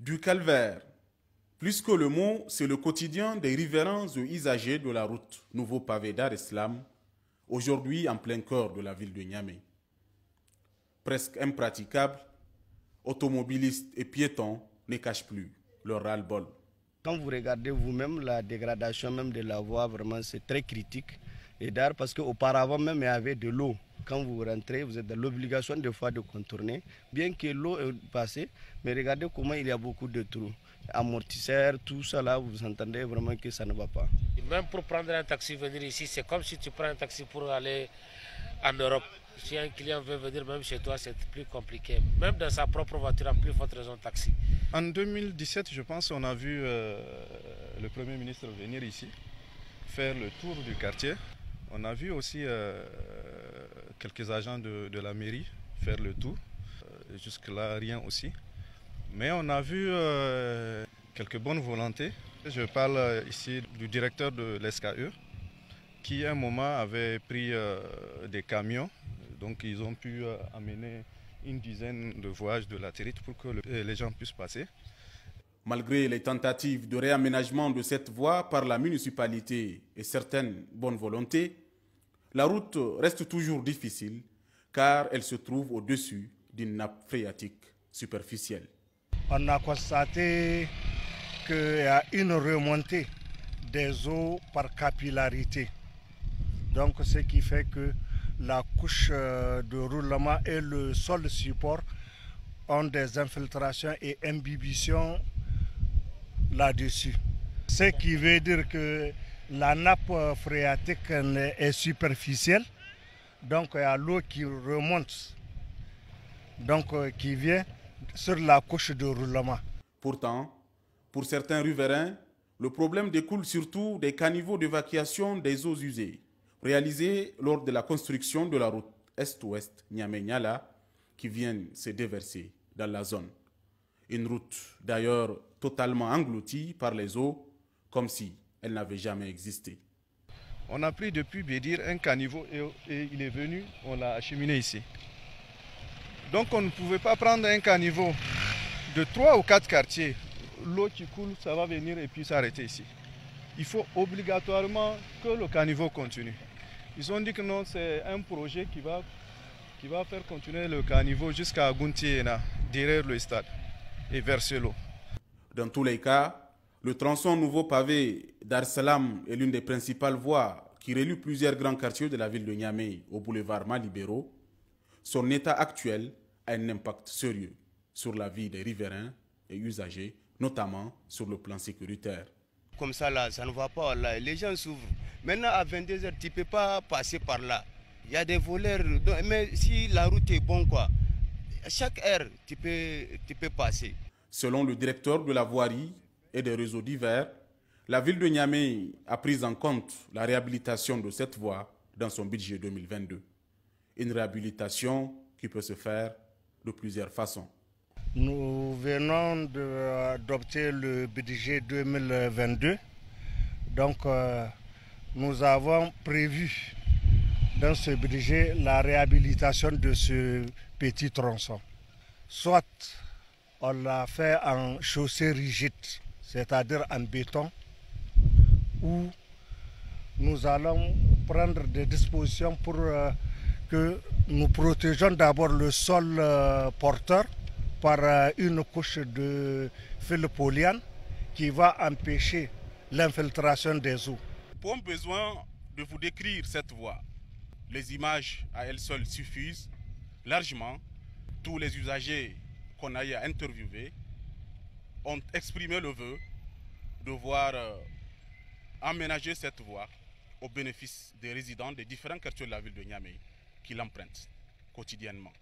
Du calvaire. Plus que le mot, c'est le quotidien des riverains et usagers de la route Nouveau Pavé d'Ar Islam, aujourd'hui en plein cœur de la ville de Niamey. Presque impraticable, automobilistes et piétons ne cachent plus leur ras-le-bol. Quand vous regardez vous-même la dégradation même de la voie, vraiment c'est très critique. Et d'ailleurs parce qu'auparavant même il y avait de l'eau. Quand vous rentrez, vous êtes dans l'obligation de fois de contourner. Bien que l'eau est passée, mais regardez comment il y a beaucoup de trous. Amortisseurs, tout ça là, vous entendez vraiment que ça ne va pas. Même pour prendre un taxi, venir ici, c'est comme si tu prends un taxi pour aller en Europe. Si un client veut venir même chez toi, c'est plus compliqué. Même dans sa propre voiture, en plus forte raison taxi. En 2017, je pense, on a vu euh, le Premier ministre venir ici, faire le tour du quartier. On a vu aussi euh, quelques agents de, la mairie faire le tour. Euh, Jusque-là, rien aussi. Mais on a vu euh, quelques bonnes volontés. Je parle ici du directeur de l'SKE, qui à un moment avait pris des camions. Donc ils ont pu amener une dizaine de voyages de la pour que le, les gens puissent passer. Malgré les tentatives de réaménagement de cette voie par la municipalité et certaines bonnes volontés, la route reste toujours difficile car elle se trouve au-dessus d'une nappe phréatique superficielle. On a constaté qu'il y a une remontée des eaux par capillarité. Donc ce qui fait que la couche de roulement et le sol support ont des infiltrations et imbibitions là-dessus. Ce qui veut dire que la nappe phréatique est superficielle, donc il y a l'eau qui remonte, donc qui vient sur la couche de roulement. Pourtant, pour certains riverains, le problème découle surtout des caniveaux d'évacuation des eaux usées, réalisés lors de la construction de la route Est-Ouest Niamey-Niala, qui viennent se déverser dans la zone. Une route d'ailleurs totalement engloutie par les eaux, comme si elle n'avait jamais existé. On a pris depuis Bédir un caniveau et, il est venu, on l'a acheminé ici. Donc on ne pouvait pas prendre un caniveau de trois ou quatre quartiers. L'eau qui coule, ça va venir et puis s'arrêter ici. Il faut obligatoirement que le caniveau continue. Ils ont dit que non, c'est un projet qui va, qui va faire continuer le caniveau jusqu'à Guntiena, derrière le stade, et verser l'eau. Dans tous les cas, le tronçon nouveau pavé d'Arsalam est l'une des principales voies qui relie plusieurs grands quartiers de la ville de Niamey au boulevard Malibéro. Son état actuel a un impact sérieux sur la vie des riverains et usagers, notamment sur le plan sécuritaire. Comme ça, là, ça ne va pas. Là. Les gens s'ouvrent. Maintenant, à 22h, tu ne peux pas passer par là. Il y a des voleurs. Mais si la route est bonne, quoi, chaque heure, tu peux, tu peux passer. Selon le directeur de la voirie et des réseaux divers, la ville de Niamey a pris en compte la réhabilitation de cette voie dans son budget 2022. Une réhabilitation qui peut se faire de plusieurs façons. Nous venons d'adopter le budget 2022. Donc, euh, nous avons prévu dans ce budget la réhabilitation de ce petit tronçon. Soit on l'a fait en chaussée rigide, c'est-à-dire en béton, ou nous allons prendre des dispositions pour euh, que nous protégeons d'abord le sol euh, porteur par euh, une couche de fil polyane qui va empêcher l'infiltration des eaux. Pour besoin de vous décrire cette voie, les images à elles seules suffisent largement. Tous les usagers qu'on a interviewer ont exprimé le vœu de voir euh, aménager cette voie au bénéfice des résidents des différents quartiers de la ville de Niamey qui l'empruntent quotidiennement.